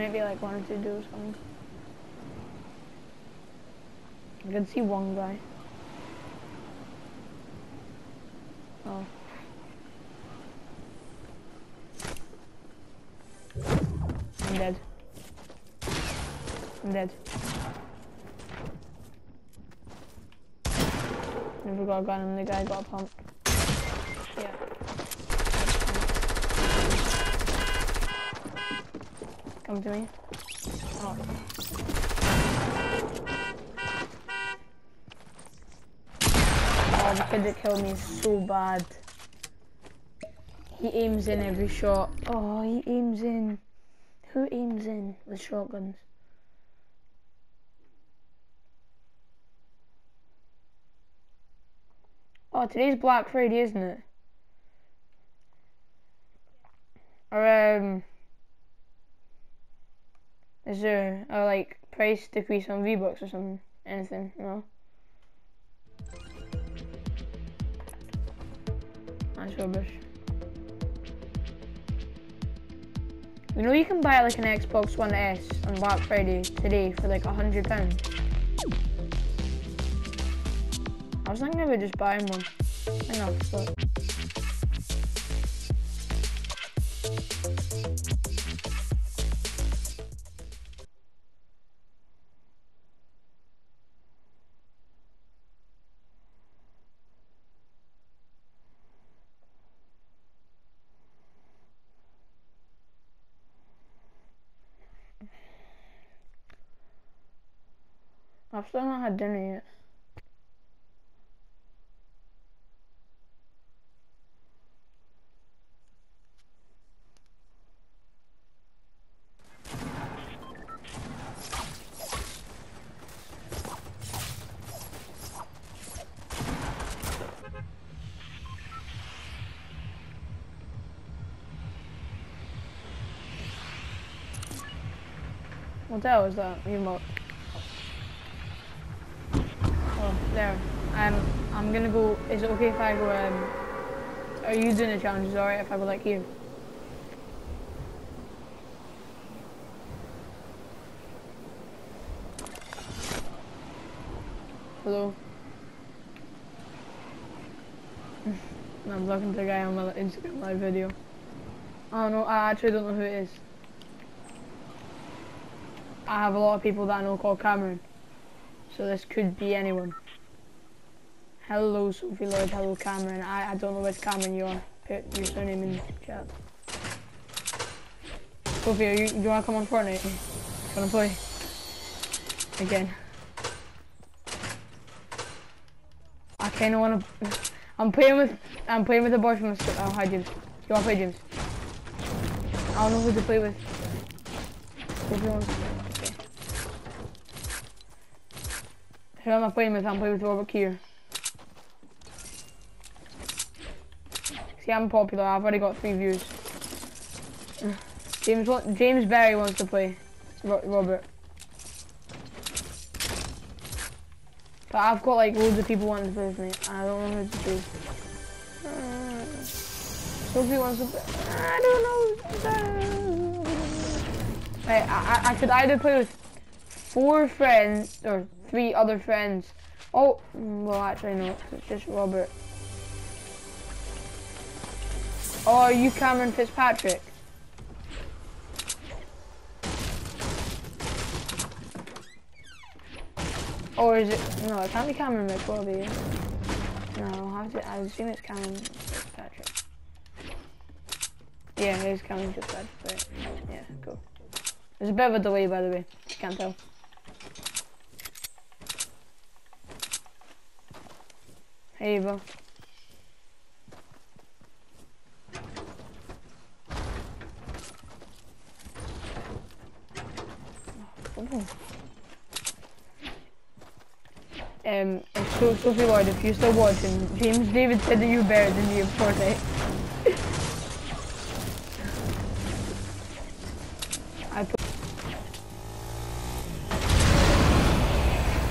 There might be like one or two dudes coming. I can see one guy. Oh. I'm dead. I'm dead. Never got a gun and the guy got a pump. Yeah. Come to me. Oh. Oh, the kid that killed me is so bad. He aims in every shot. Oh, he aims in. Who aims in with shotguns? Oh, today's Black Friday, isn't it? Or, um... Is there a, like, price decrease on V-Bucks or something? Anything? No? That's rubbish. You know you can buy like an Xbox One S on Black Friday today for like a hundred pounds. I was thinking about just buying one. Enough, but. I've still not had dinner yet. What the hell is that emote? There. Um, I'm gonna go. Is it okay if I go? Um, are you doing the challenge? Is alright if I go like you? Hello. I'm talking to the guy on my Instagram live video. Oh no, I actually don't know who it is. I have a lot of people that I know called Cameron. So this could be anyone. Hello Sophie Lloyd, hello Cameron. I, I don't know which Cameron you are. Put your surname in chat. Sophie, you, do you want to come on Fortnite? You to play? Again. I kind of want to... I'm playing with... I'm playing with the boys from. Oh, hi James. You want to play James? I don't know who to play with. Who am I playing with? I'm playing with Robert Keir. See, I'm popular. I've already got three views. James James Berry wants to play. Robert. But I've got like loads of people wanting to play with me. I don't know who to choose. Uh, Sophie wants to play. I don't know. Right, I, I, I could either play with four friends or three other friends. Oh, well, actually, no, it's just Robert. Oh, are you Cameron Fitzpatrick? Or is it, no, it can't be Cameron McWilby. No, I, to, I assume it's Cameron Fitzpatrick. Yeah, it is Cameron Fitzpatrick, yeah, cool. There's a bit of a delay, by the way, can't tell. Hey, Eva. to Sophie Lloyd if you're still watching. James David said that you're better than me at Fortnite. I put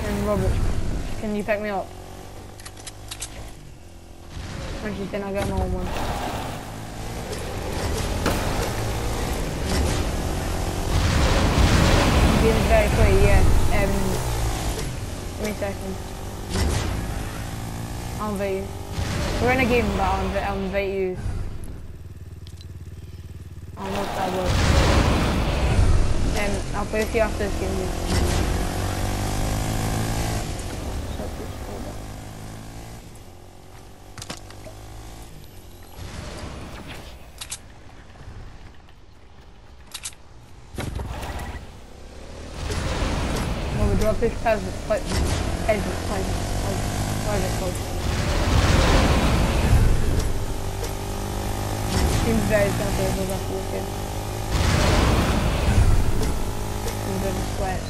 and Robert, can you pick me up? Actually, then I got my own one. Being very quick, yeah. Um, give me a second. I'll invite you. We're in a game, but I'll invite, I'll invite you. I don't know if that works. Um, I'll play with you after this game. Well, we drop this peasant, but peasant, peasant, what is it? Seems very sensitive after this game. I'm a bit sweat.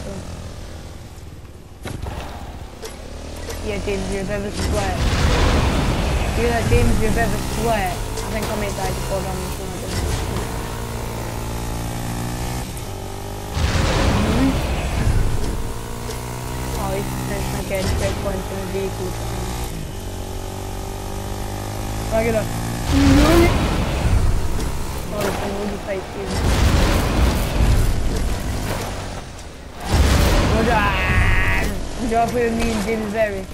Yeah, James, bit of sweat. You know James, bit of sweat. I think I made that before on this one. I didn't. Oh, he's potentially getting checkpoints in a vehicle. Back it up. Mm-hmm. Some really fight here. Roger! Drop with me and James Berry.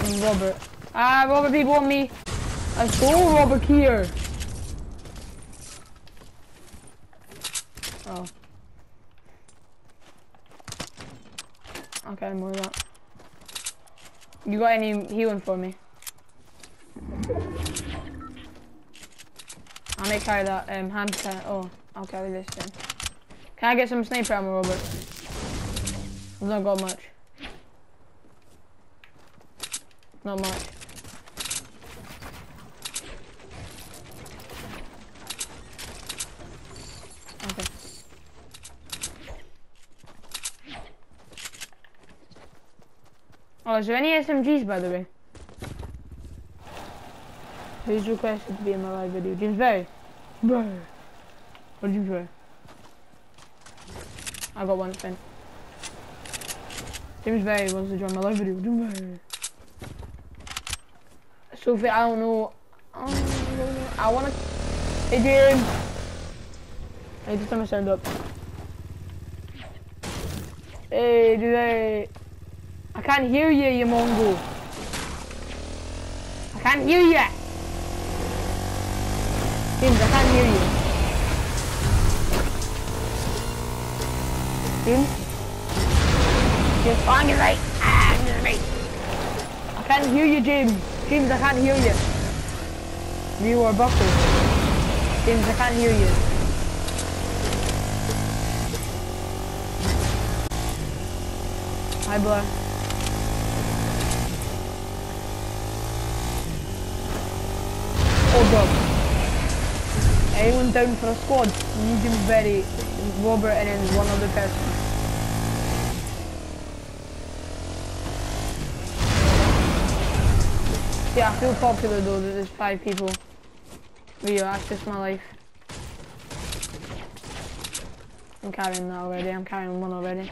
And Robert. Ah, Robert, people want me. I saw Robert here. Oh. Okay, more of that. You got any healing for me? I may carry that um, hand can. Oh, I'll carry this then. Can I get some sniper ammo, Robert? I've not got much. Not much. Okay. Oh, is there any SMGs by the way? Who's requested to be in my live video? James Berry. Berry. What did you Berry? I got one spin. James Berry wants to join my live video. James Berry. Sophie, I don't know. I wanna. Hey James. Hey, just let me stand up. Hey, do they? I can't hear you, you Mongo. I can't hear you. James, I can't hear you. James? James, on your right. Ah, your right. I can't hear you, James. James, I can't hear you. You are buckled. James, I can't hear you. Hi, boy. Hold up. Anyone down for a squad? Medium very Robert and then one other person. Yeah, I feel popular though that there's five people. Rio, that's just my life. I'm carrying that already, I'm carrying one already.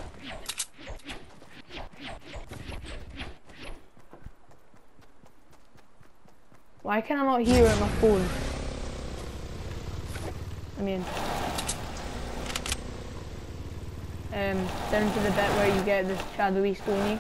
Why can I not hear it on my phone? I mean, um, down to the bit where you get this shadowy stony.